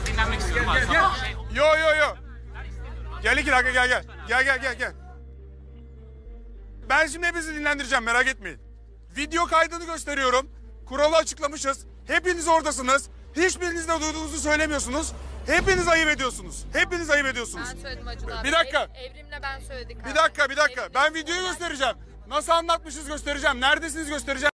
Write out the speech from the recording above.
biraz dinlenmek istiyorum. abi. Sabah şey- Yo yo yo. Gel iki dakika gel gel. Gel gel gel gel. Ben şimdi hepinizi dinlendireceğim merak etmeyin. Video kaydını gösteriyorum. Kuralı açıklamışız. Hepiniz oradasınız. Hiçbiriniz de duyduğunuzu söylemiyorsunuz. Hepiniz ayıp ediyorsunuz. Hepiniz ayıp ediyorsunuz. Ben söyledim Acun abi. Bir dakika. Ev- Evrim'le ben söyledik. Bir dakika bir dakika. Evrim'le Ben videoyu göstereceğim. Nasıl anlatmışız göstereceğim. Neredesiniz göstereceğim.